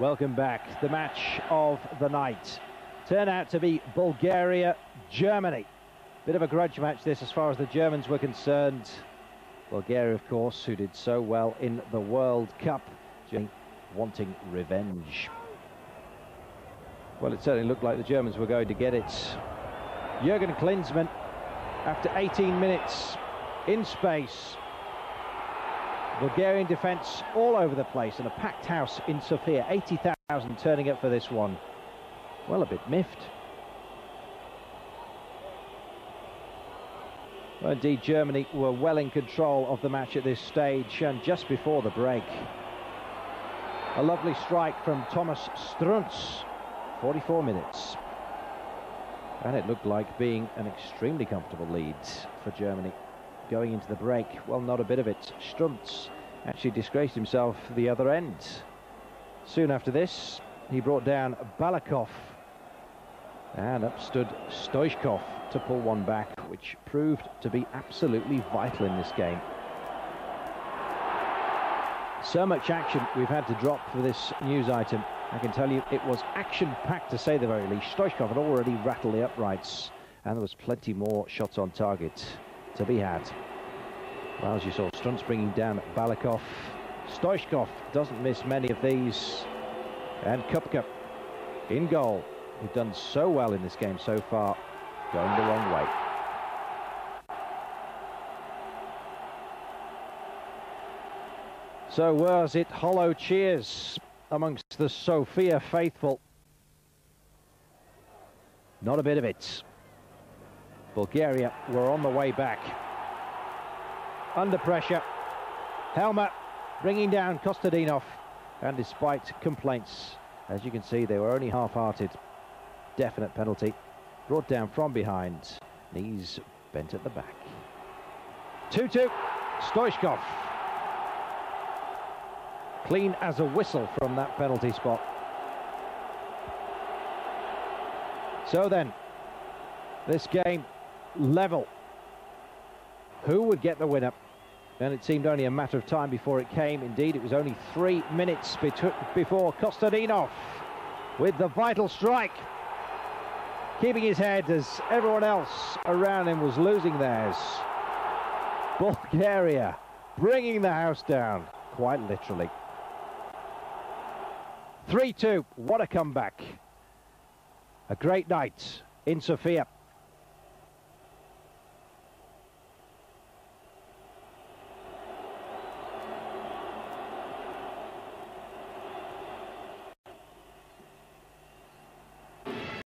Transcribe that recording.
Welcome back. The match of the night. Turned out to be Bulgaria, Germany. Bit of a grudge match this as far as the Germans were concerned. Bulgaria, of course, who did so well in the World Cup, wanting revenge. Well, it certainly looked like the Germans were going to get it. Jurgen Klinsmann, after 18 minutes in space, Bulgarian defence all over the place and a packed house in Sofia. 80,000 turning up for this one. Well, a bit miffed. Well, indeed, Germany were well in control of the match at this stage and just before the break. A lovely strike from Thomas Strunz. 44 minutes. And it looked like being an extremely comfortable lead for Germany going into the break. Well, not a bit of it. Strunz actually disgraced himself the other end. Soon after this, he brought down Balakov. And up stood Stoichkov to pull one back, which proved to be absolutely vital in this game. So much action we've had to drop for this news item. I can tell you it was action-packed to say the very least. Stoichkov had already rattled the uprights, and there was plenty more shots on target to be had. Well, as you saw, Strunz bringing down Balakov. Stoichkov doesn't miss many of these. And Köpke in goal, who've done so well in this game so far, going the wrong way. So was it hollow cheers amongst the Sofia faithful? Not a bit of it. Bulgaria were on the way back under pressure. Helmer bringing down Kostadinov. And despite complaints, as you can see, they were only half-hearted. Definite penalty. Brought down from behind. Knees bent at the back. 2-2. Stoichkov. Clean as a whistle from that penalty spot. So then, this game level who would get the winner. And it seemed only a matter of time before it came. Indeed, it was only three minutes before Kostadinov with the vital strike. Keeping his head as everyone else around him was losing theirs. Bulgaria bringing the house down, quite literally. 3-2, what a comeback. A great night in Sofia.